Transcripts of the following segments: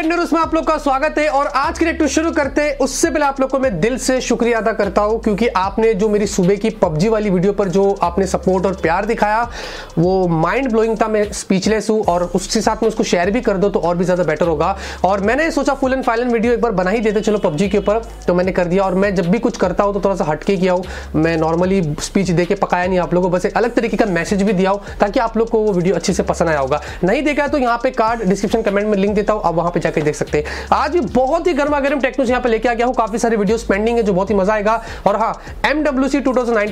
टेक्नोस में आप लोग का स्वागत है और आज के टेक्नो शुरू करते हैं। उससे पहले आप लोग को मैं दिल से शुक्रिया अदा करता हूँ, क्योंकि आपने जो मेरी सुबह की पबजी वाली वीडियो पर जो आपने सपोर्ट और प्यार दिखाया, वो माइंड ब्लोइंग था, मैं स्पीचलेस हूँ और उसके साथ में उसको शेयर भी कर दो तो और भी ज़्यादा बेटर होगा। और मैंने सोचा फुल एंड फाइनल वीडियो एक बार बना ही देते, चलो पबजी के ऊपर तो मैंने कर दिया। और मैं जब भी कुछ करता हूँ तो थोड़ा सा हटके किया हूँ। मैं नॉर्मली स्पीच दे के पकाया नहीं आप लोगों को, बस एक अलग तरीके का मैसेज भी दिया हो, ताकि आप लोग को वो वीडियो अच्छे से पसंद आया होगा। नहीं देखा तो यहाँ पे कार्ड डिस्क्रिप्शन कमेंट में लिंक देता हूँ, आप वहाँ पे जाकर देख सकते हैं। आज भी बहुत ही गर्मा गर्म टेक्नोस यहाँ पे लेके आ गया हूँ। काफ़ी सारे वीडियो पेंडिंग है जो बहुत ही मज़ा आएगा। और हाँ एम डब्ल्यू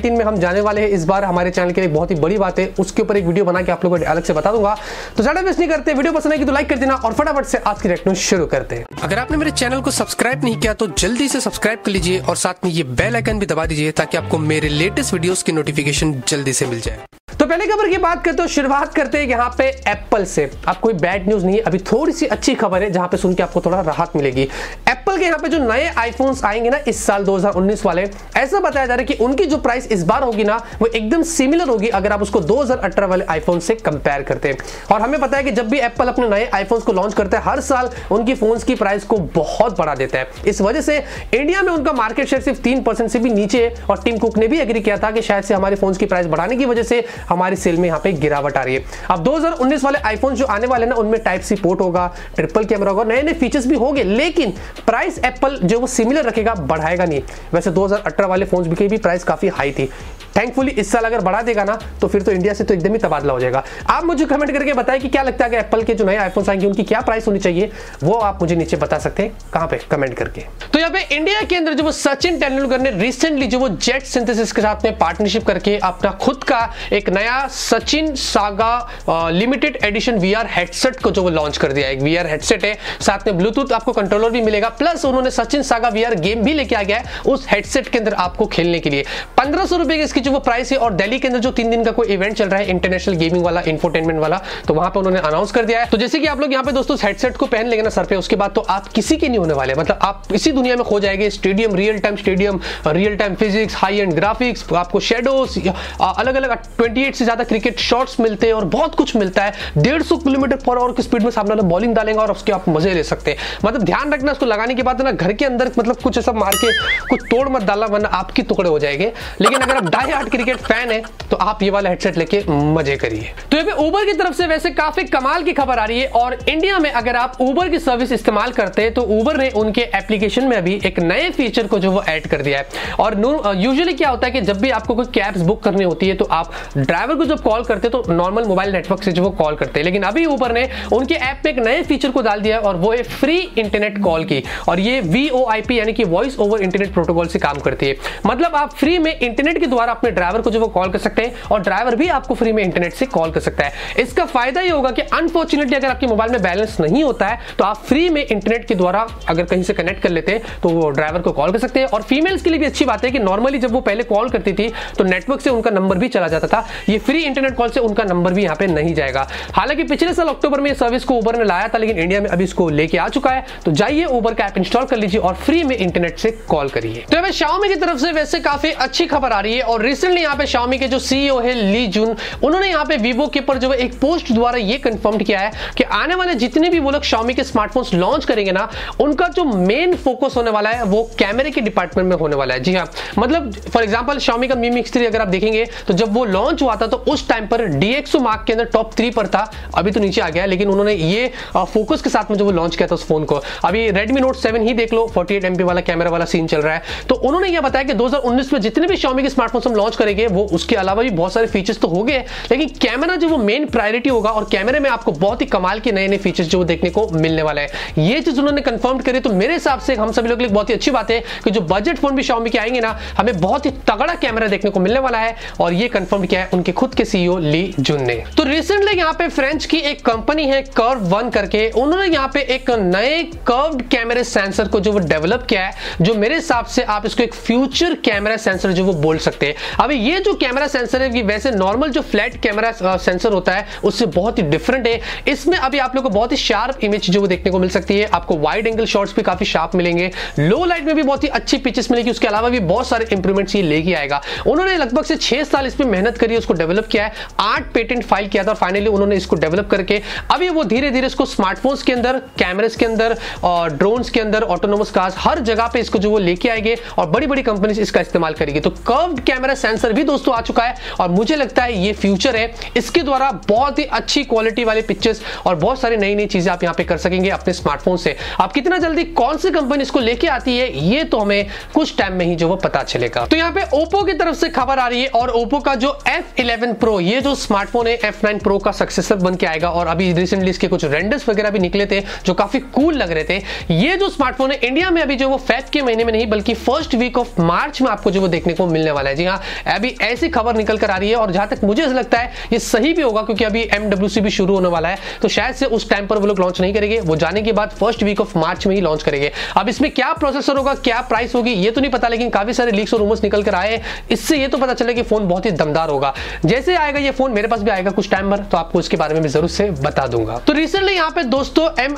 में हम जाने वाले हैं। इस बार हमारे चैनल के लिए बहुत ही बड़ी बात है। उसके ऊपर एक वीडियो बना के आप लोगों को अलग से बता दूँगा। तो ज़्यादा मिस नहीं करते। वीडियो पसंद आएगी तो लाइक कर देना और फटाफट से आज की टेक्नोस शुरू करते हैं। अगर आपने मेरे चैनल को सब्सक्राइब नहीं किया तो जल्दी से सब्सक्राइब कर लीजिए और साथ में ये बेल आइकन भी दबा दीजिए ताकि आपको मेरे लेटेस्ट वीडियोस की नोटिफिकेशन जल्दी से मिल जाए। पहले खबर की बात करते हो शुरुआत करते हैं यहाँ पे एप्पल से। अब कोई बैड न्यूज़ नहीं है। अभी थोड़ी सी अच्छी खबर है जहाँ पे सुन के आपको थोड़ा राहत मिलेगी। एप्पल के यहाँ पे जो नए आईफोन्स आएँगे ना इस साल 2019 वाले, ऐसा बताया जा रहा है कि उनकी जो प्राइस इस बार होगी ना, वो एकदम सिमिलर होगी अगर आप उसको 2018 वाले आईफोन से कंपेयर करते हैं। और हमें पता है कि जब भी एप्पल अपने नए आईफोन्स को लॉन्च करता है, हर साल उनकी फोन्स की प्राइस को बहुत बढ़ा देता है। इस वजह से इंडिया में उनका मार्केट शेयर सिर्फ़ तीन से भी नीचे है और टीम कुक ने भी एग्री किया था कि शायद से हमारे फ़ोन की प्राइस बढ़ाने की वजह से हमारी सेल में यहाँ पे गिरावट आ रही है। अब 2019 वाले आईफोन जो आने वाले ना, उनमें टाइप सी पोर्ट होगा ट्रिपल कैमरा होगा नए नए फीचर्स भी होंगे, लेकिन प्राइस एप्पल जो वो सिमिलर रखेगा, बढ़ाएगा नहीं। वैसे 2018 वाले फ़ोन की भी प्राइस काफ़ी हाई थी। थैंकफुली इस साल अगर बढ़ा देगा ना तो फिर तो इंडिया से तो एकदम ही तबादला हो जाएगा। आप मुझे कमेंट करके बताएँ कि क्या लगता है एप्पल के जो नए आईफोन आएँगे, उनकी क्या प्राइस होनी चाहिए? वो आप मुझे नीचे बता सकते हैं। कहाँ पे? कमेंट करके। तो यहाँ पे इंडिया के अंदर जो वो सचिन तेंदुलकर ने रिसेंटली जो वो जेट सिंथेसिस के साथ में पार्टनरशिप करके अपना खुद का एक नया Sachin saga limited edition VR headset को जो वो लॉन्च कर दिया एक वीआर हेडसेट है, साथ में ब्लूटूथ आपको कंट्रोलर भी मिलेगा प्लस उन्होंने सचिन सागा वीआर गेम भी लेके आ गया है उस हेडसेट के अंदर आपको खेलने के लिए। पंद्रह सौ रुपए की इसकी जो वो प्राइस है और दिल्ली के अंदर जो तीन दिन का कोई इवेंट चल रहा है इंटरनेशनल गेमिंग वाला इंफोटेनमेंट वाला तो वहाँ पर उन्होंने अनाउंस कर दिया है। तो जैसे कि आप लोग यहाँ पे दोस्तों हेडसेट को पहन लेंगे ना सर पे, उसके बाद तो आप किसी के नहीं होने वाले। मतलब आप इसी दुनिया में खो जाएँगे। Stadium real time stadium real time physics high end graphics आपको शेडोस अलग अलग 28 से ज़्यादा क्रिकेट शॉट्स मिलते हैं और बहुत कुछ मिलता है। डेढ़ किलोमीटर पर आवर की स्पीड में सामने बॉलिंग डालेंगे और उसके आप मज़े ले सकते हैं। मतलब ध्यान रखना, उसको लगाने के बाद ना, घर के अंदर मतलब कुछ ऐसा मार के कुछ तोड़ मत डालना, वरना आपकी टुकड़े हो जाएँगे। लेकिन अगर आप डाई हार्ट क्रिकेट फ़ैन है तो आप ये वाला हेडसेट लेके मज़े करिए। तो ये ऊबर की तरफ़ से वैसे काफ़ी कमाल की खबर आ रही है और इंडिया में अगर आप ऊबर की सर्विस इस्तेमाल करते हैं तो ऊबर ने उनके एप्लीकेशन में अभी एक नए फीचर को जो वो ऐड कर दिया है। और यूजुअली क्या होता है कि जब भी आपको कोई कैब्स बुक करनी होती है तो आप ड्राइवर को जब कॉल करते हैं तो नॉर्मल मोबाइल नेटवर्क से जो वो कॉल करते हैं। लेकिन अभी ऊबर ने उनके ऐप में एक नए फीचर को डाल दिया है और वो है फ्री इंटरनेट कॉल की। और ये वी यानी कि वॉइस ओवर इंटरनेट प्रोटोकॉल से काम करती है। मतलब आप फ्री में इंटरनेट के द्वारा अपने ड्राइवर को जो वो कॉल कर सकते हैं और ड्राइवर भी आपको फ्री में इंटरनेट से कॉल कर सकता है। इसका फ़ायदा ये होगा कि अनफॉर्चुनेटली अगर आपके मोबाइल में बैलेंस नहीं होता है तो आप फ्री में इंटरनेट के द्वारा अगर कहीं से कनेक्ट कर लेते हैं तो वो ड्राइवर को कॉल कर सकते हैं। और फीमेल्स के लिए भी अच्छी बात है कि नॉर्मली जब वो पहले कॉल करती थी तो नेटवर्क से उनका नंबर भी चला जाता था। ये फ्री इंटरनेट कॉल से उनका नंबर भी यहाँ पे नहीं जाएगा। हालाँकि पिछले साल अक्टूबर में सर्विस को उबर ने लाया था, लेकिन इंडिया में अभी इसको लेके आ चुका है। तो जाइए उबर का ऐप इंस्टॉल कर लीजिए और फ्री में इंटरनेट से कॉल करिए। तो अभी शाओमी की तरफ़ से वैसे काफ़ी अच्छी खबर आ रही है और रिसेंटली यहाँ पे शाओमी के जो सीईओ है ली जून उन्होंने यहाँ पे वीवो के ऊपर जो एक पोस्ट द्वारा ये कंफर्म किया है कि आने वाले जितने भी वो लोग शाओमी के स्मार्टफोन्स लॉन्च करेंगे ना, उनका जो मेन फोकस होने वाला है वो कैमरे के डिपार्टमेंट में होने वाला है। जी हाँ मतलब फॉर एग्ज़ाम्पल शाओमी का मी मिक्स अगर आप देखेंगे तो जब वो लॉन्च हुआ था तो उस टाइम पर डीएक्सो मार्क के अंदर टॉप थ्री पर था, अभी तो नीचे आ गया, लेकिन उन्होंने ये फोकस के साथ में जो वो लॉन्च किया था उस फ़ोन को। अभी रेडमी नोट सेवन ही देख लो फोर्टी एट वाला कैमरा वाला सीन चल रहा है। तो उन्होंने यह बताया कि 2019 में जितने भी शॉमी के स्मार्टफ़ोन हम लॉन्च करेंगे, वो उसके अलावा भी बहुत सारे फीचर्स तो हो गए लेकिन कैमरा जो वो मेन प्रायोरिटी होगा और कैमरे में आपको बहुत ही कमाल के नए नए फीचर्स जो देखने को मिलने वाला है। ये चीज़ उन्होंने कंफर्म करी तो मेरे हिसाब से हम सभी लोग लिए बहुत ही अच्छी बात है कि जो बजट फ़ोन भी शाओमी के आएँगे ना, हमें बहुत ही तगड़ा कैमरा देखने को मिलने वाला है और ये कंफर्म किया है उनके खुद के सीईओ ली जुन ने। तो रिसेंटली यहाँ पे फ्रेंच की एक कंपनी है कर्व वन करके, उन्होंने यहाँ पे एक नए कर्व्ड कैमरे सेंसर को जो वो डेवलप किया है, जो मेरे हिसाब से आप इसको एक फ्यूचर कैमरा सेंसर जो वो बोल सकते हैं। अभी ये जो कैमरा सेंसर है वैसे नॉर्मल जो फ्लैट कैमरा सेंसर होता है, उससे बहुत ही डिफरेंट है। इसमें अभी आप लोग को बहुत ही शार्प इमेज जो देखने को मिल सकती है। आपको वाइड एंगल शॉट्स भी काफ़ी शार्प मिलेंगे। लो लाइट में भी बहुत ही अच्छी पिचेस मिलेगी। उसके अलावा भी बहुत सारे इंप्रूवमेंट्स ये लेके आएगा। उन्होंने लगभग से छह साल इस पर मेहनत करी, उसको डेवलप किया है। आठ पेटेंट फ़ाइल किया था फाइनली उन्होंने इसको डेवलप करके। अभी वो धीरे धीरे इसको स्मार्टफोन्स के अंदर कैमरेज के अंदर और ड्रोन्स के अंदर ऑटोनोमस कार्स हर जगह पे इसको जो वो लेके आएँगे और बड़ी बड़ी कंपनी इसका इस्तेमाल करेगी। तो कर्व्ड कैमरा सेंसर भी दोस्तों आ चुका है और मुझे लगता है ये फ्यूचर है। इसके द्वारा बहुत ही अच्छी क्वालिटी वाले पिक्चर्स और बहुत सारी नई नई चीज़ें आप यहाँ पे कर सकेंगे अपने स्मार्टफ़ोन से। आप कितना जल्दी कौन सी कंपनी इसको लेके आती है, ये तो हमें कुछ टाइम में ही जो वो पता चलेगा। तो यहाँ पे ओप्पो की तरफ़ से खबर आ रही है और ओप्पो का जो F11 Pro, ये जो स्मार्टफ़ोन है F9 Pro का सक्सेसर बन के आएगा और अभी रिसेंटली इसके कुछ रेंडर्स वगैरह भी निकले थे, जो काफ़ी कूल लग रहे थे। ये जो स्मार्टफ़ोन है इंडिया में अभी जो वो फेब के महीने में नहीं, बल्कि फ़र्स्ट वीक ऑफ़ मार्च में आपको जो वो देखने को मिलने वाला है। जी हाँ अभी ऐसी खबर निकल कर आ रही है और जहाँ तक मुझे लगता है, ये सही भी होगा क्योंकि अभी एम भी शुरू होने वाला है। तो शायद से उस टाइम पर वो लोग लॉन्च नहीं करेंगे। वो जाने के बाद फ़र्स्ट वीक ऑफ़ मार्च में ही लॉन्च करेंगे। अब इसमें क्या प्रोसेसर होगा, क्या प्राइस होगी, ये तो नहीं पता, लेकिन काफ़ी सारे लीक्स और रूमर्स निकल कर आए इससे ये तो पता चले कि फ़ोन बहुत ही दमदार होगा। जैसे आएगा ये फ़ोन मेरे पास भी आएगा कुछ टाइम पर तो आपको इसके बारे में भी ज़रूर से बता दूँगा। तो रिसेंटली यहाँ पे दोस्तों एम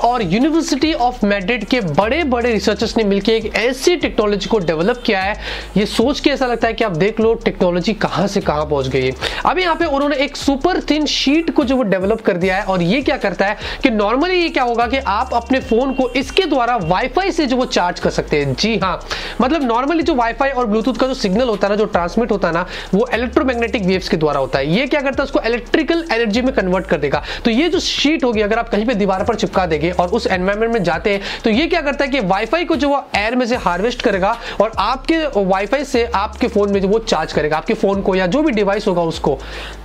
और यूनिवर्सिटी ऑफ़ मेड्रिड के बड़े बड़े रिसर्चर्स ने मिलकर एक ऐसी टेक्नोलॉजी को डेवलप किया है। ये सोच के ऐसा लगता है कि आप देख लो टेक्नोलॉजी कहाँ से कहाँ पहुँच गई है। अभी यहाँ पे उन्होंने एक सुपर थिन शीट को जो वो डेवलप कर दिया है और ये क्या करता है कि नॉर्मली ये क्या होगा कि आप अपने फ़ोन को इसके द्वारा वाईफाई से जो वो चार्ज कर सकते हैं। जी हाँ मतलब नॉर्मली जो वाईफाई और ब्लूटूथ का जो सिग्नल होता है ना, जो ट्रांसमिट होता है ना, वो इलेक्ट्रोमैग्नेटिक वेव्स के द्वारा होता है। ये क्या करता है, उसको इलेक्ट्रिकल एनर्जी में कन्वर्ट कर देगा। तो ये जो शीट होगी, अगर आप कहीं पर दीवार पर चिपका देंगे और उस एनवायरमेंट में जाते हैं तो ये क्या करता है कि वाईफाई को जो वो एयर में से हार्वेस्ट करेगा और आपके वाईफाई से आपके फ़ोन में जो वो चार्ज करेगा, आपके फ़ोन को या जो भी डिवाइस होगा उसको।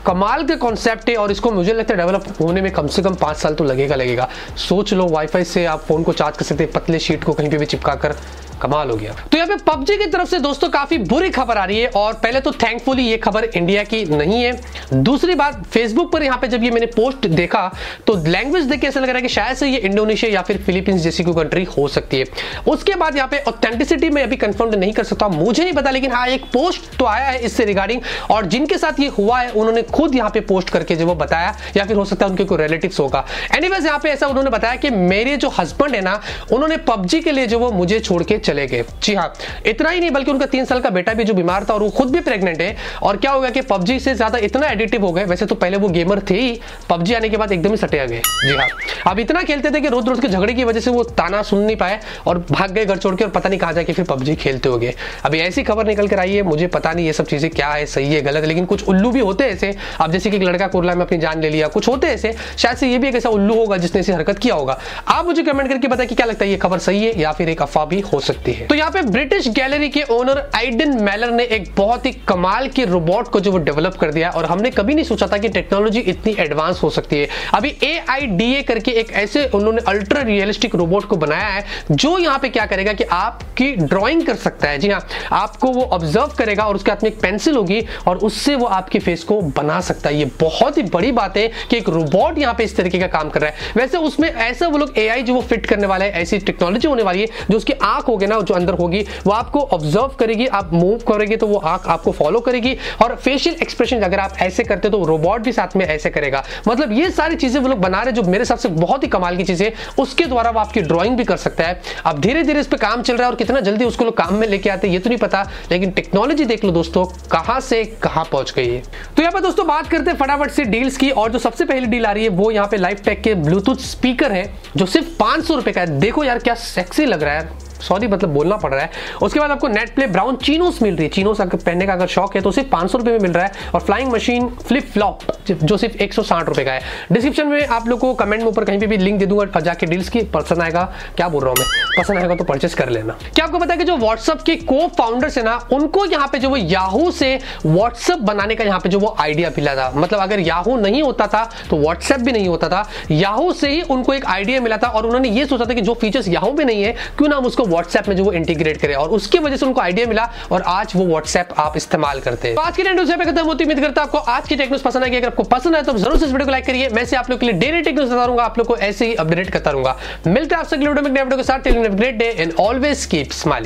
कमाल के कॉन्सेप्ट है और इसको मुझे लगता है डेवलप होने में कम से कम पाँच साल तो लगेगा लगेगा। सोच लो वाईफाई से आप फ़ोन को चार्ज कर सकते हैं, पतले शीट को कहीं पर भी चिपका कर कमाल हो गया। तो यहाँ पे पबजी की तरफ़ से दोस्तों काफ़ी बुरी खबर आ रही है और पहले तो थैंकफुली ये खबर इंडिया की नहीं है। दूसरी बात फेसबुक पर यहाँ पे जब ये मैंने पोस्ट देखा तो लैंग्वेज देख के ऐसा लग रहा है कि शायद से ये इंडोनेशिया या फिर फिलीपींस जैसी कोई कंट्री हो सकती है। उसके बाद यहाँ पे ऑथेंटिसिटी में अभी कंफर्म नहीं कर सकता, मुझे नहीं पता, लेकिन हाँ एक पोस्ट तो आया है इससे रिगार्डिंग और जिनके साथ ये हुआ है, उन्होंने खुद यहाँ पे पोस्ट करके जो वो बताया, या फिर हो सकता है उनके कोई रिलेटिव होगा। एनीवेज यहाँ पे ऐसा उन्होंने बताया कि मेरे जो हस्बैंड है ना, उन्होंने पबजी के लिए जो वो मुझे छोड़ के चले गए। जी हाँ इतना ही नहीं, बल्कि उनका तीन साल का बेटा भी जो बीमार था और वो खुद भी प्रेग्नेंट है। और क्या हो गया कि पबजी से ज़्यादा इतना एडिक्टिव हो गए। वैसे तो पहले वो गेमर थे ही। पबजी आने के बाद एकदम ही सटे आ गए। जी हाँ। अब इतना खेलते थे कि रोज रोज के झगड़े की वजह से वो ताना सुन नहीं पाए और भाग गए घर छोड़ के और पता नहीं कहा जाए कि फिर पबजी खेलते हो गए। अभी ऐसी खबर निकल कर आई है, मुझे पता नहीं ये सब चीज़ें क्या है, सही है, गलत लेकिन कुछ उल्लू भी होते ऐसे। अब जैसे कि एक लड़का कुरला में अपनी जान ले लिया, कुछ होते ऐसे। शायद से ये भी एक ऐसा उल्लू होगा जिसने ऐसी हरकत किया होगा। आप मुझे कमेंट करके बताए कि क्या लगता है ये खबर सही है या फिर एक अफवाह भी हो सकती है। तो यहाँ पे ब्रिटिश गैलरी के ओनर आइडन मेलर ने एक बहुत ही कमाल के रोबोट को जो वो डेवलप कर दिया और हमने कभी नहीं सोचा था कि टेक्नोलॉजी इतनी एडवांस हो सकती है। अभी ए करके एक ऐसे उन्होंने अल्ट्रा रियलिस्टिक रोबोट को बनाया है, जो यहाँ पे क्या करेगा कि आपकी ड्रॉइंग कर सकता है। जी हाँ आपको वो ऑब्ज़र्व करेगा और उसके हाथ में एक पेंसिल होगी, और उससे वो आपके फेस को बना सकता है। ये बहुत ही बड़ी बात है कि एक रोबोट यहाँ पे इस तरीके का काम कर रहा है। वैसे उसमें ऐसा वो लोग ए जो वो फिट करने वाला है, ऐसी टेक्नोलॉजी होने वाली है, जो उसकी आँख होगी ना जो अंदर होगी, वो आपको ऑब्ज़र्व करेगी, आप मूव करेंगे तो वो आँख आपको फॉलो करेगी और फेशियल एक्सप्रेशन अगर आप ऐसे करते तो रोबोट भी साथ में ऐसे करेगा। मतलब ये सारी चीज़ें वो लोग बना रहे जो मेरे हिसाब से बहुत ही कमाल की चीज़ें उसके द्वारा वो आपकी ड्रॉइंग भी कर सकता है। अब धीरे धीरे इस पर काम चल रहा है और कितना जल्दी उसको लोग काम में लेके आते ये तो नहीं पता, लेकिन टेक्नोलॉजी देख लो दोस्तों, कहाँ से कहाँ पहुँच गई है। तो यहाँ पर दोस्तों बात करते हैं फटाफट से डील्स की और जो सबसे पहली डील आ रही है वो यहाँ पे लाइफ टेक के ब्लूटूथ स्पीकर है, जो सिर्फ़ पाँच सौ रुपए का है। देखो यार क्या सेक्सी लग रहा है। सॉरी मतलब बोलना पड़ रहा है। उसके बाद आपको नेट प्ले ब्राउन चीनोस मिल रही है। चीनोस अगर पहनने का अगर शौक है तो सिर्फ़ पाँच सौ रुपए में मिल रहा है और फ्लाइंग मशीन फ्लिप फ्लॉप जो सिर्फ़ एक सौ साठ रुपए का है। डिस्क्रिप्शन में आप लोग को कमेंट में ऊपर कहीं पे भी लिंक दे दूँगा जाके डील्स की पसंद आएगा। क्या बोल रहा हूँ मैं? पसंद आएगा तो परचेस कर लेना। क्या आपको पता है कि जो व्हाट्सअप के को फाउंडर्स है ना, उनको यहाँ पे जो वो याहू से व्हाट्सअप बनाने का यहाँ पे जो वो आइडिया मिला था। मतलब अगर याहू नहीं होता था तो व्हाट्सएप भी नहीं होता था। याहू से ही उनको एक आइडिया मिला था और उन्होंने ये सोचा था कि जो फीचर्स याहू में नहीं है, क्यों ना हम उसको व्हाट्सएप में जो वो इंटीग्रेट करे और उसकी वजह से उनको आइडिया मिला और आज वो व्हाट्सएप आप इस्तेमाल करते हैं। तो आज की टेक्नोस पे खत्म होती, उम्मीद करता आपको आज की टेक्नोस पसंद आएगी। अगर आपको पसंद है तो ज़रूर से वीडियो को लाइक करिए। मैं से आप लोग के लिए डेली टेक्नोस बता रूँगा आप लोग को ऐसे ही अपडेट करता रहूँगा। मिलते हैं आपसे great day and always keep smiling